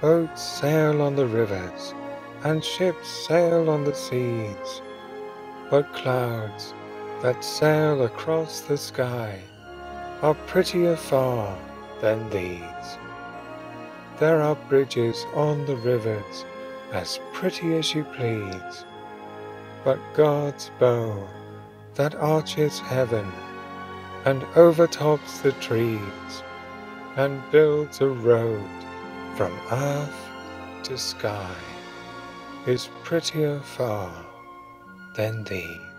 Boats sail on the rivers, and ships sail on the seas, but clouds that sail across the sky are prettier far than these. There are bridges on the rivers as pretty as you please, but God's bow that arches heaven and overtops the trees and builds a road from earth to sky is prettier far than these.